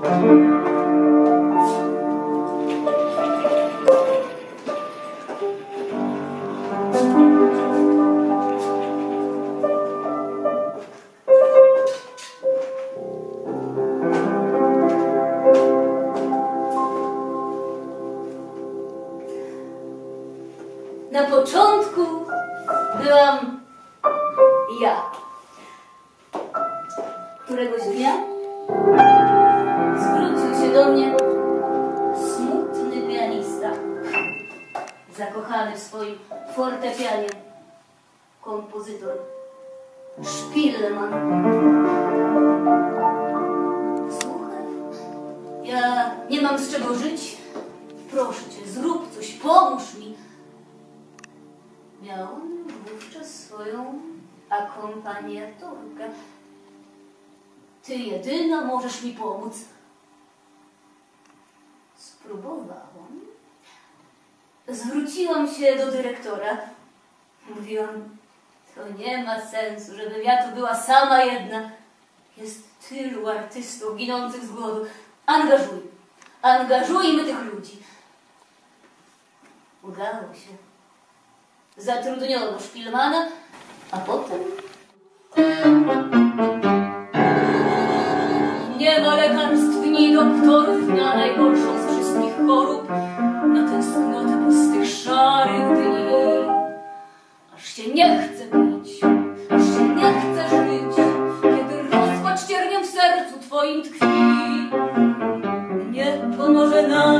Na początku byłam ja. Któregoś dnia do mnie smutny pianista, zakochany w swoim fortepianie, kompozytor Szpilman. Słuchaj, ja nie mam z czego żyć. Proszę cię, zrób coś, pomóż mi. Miałam wówczas swoją akompaniatorkę. Ty jedyna możesz mi pomóc. Zwróciłam się do dyrektora. Mówiłam, to nie ma sensu, żebym ja tu była sama jedna. Jest tylu artystów ginących z głodu. Angażuj. Angażujmy tych ludzi. Udało się. Zatrudniono Szpilmana, a potem... Nie ma lekarstw ni doktorów na najgorszą z wszystkich chorób, nie chce pić, aż się nie chce żyć, kiedy rozpacz ciernią w sercu twoim tkwi. Nie pomoże nawet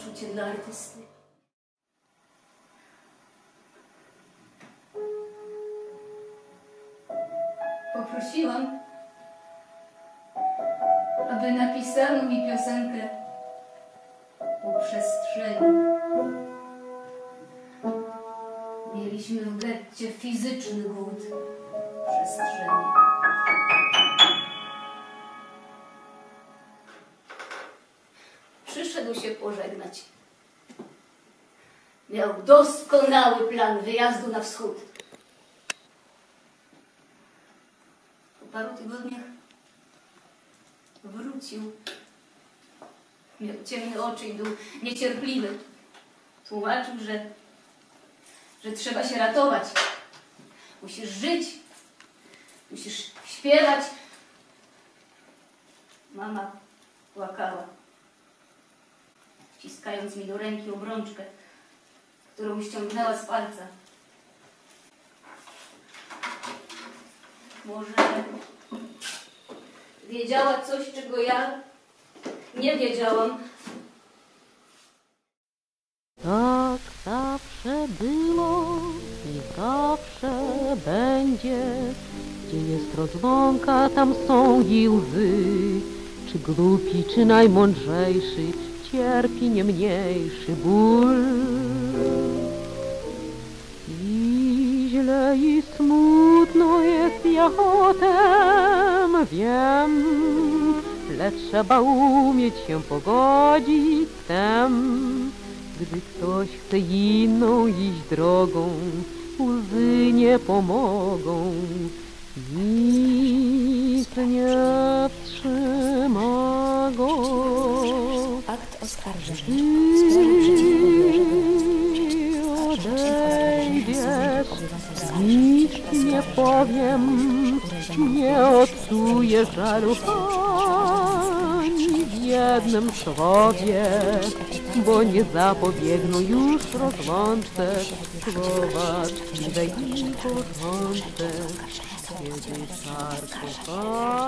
uczucie dla artysty. Poprosiłam, aby napisano mi piosenkę o przestrzeni. Mieliśmy w getcie fizyczny głód przestrzeni. Przyszedł się pożegnać. Miał doskonały plan wyjazdu na wschód. Po paru tygodniach wrócił. Miał ciemne oczy i był niecierpliwy. Tłumaczył, że, że trzeba się ratować. Musisz żyć. Musisz śpiewać. Mama płakała, wciskając mi do ręki obrączkę, którą ściągnęła z palca. Może wiedziała coś, czego ja nie wiedziałam. Tak zawsze było i zawsze będzie. Gdzie jest rozłąka, tam są i łzy. Czy głupi, czy najmądrzejszy, cierpi nie mniejszy ból. I źle i smutno jest ja o tem wiem, lecz trzeba umieć się pogodzić z tym. Gdy ktoś chce inną iść drogą, łzy nie pomogą. Nic nie wstrzyma go. Akt. W przeciwko odejdziesz, nic nie powiem, nie odczuję żalu ani jednym słowie, bo nie zapobiegną już rozłączce słowa. Tkliwej i porządce, kiedy kocha.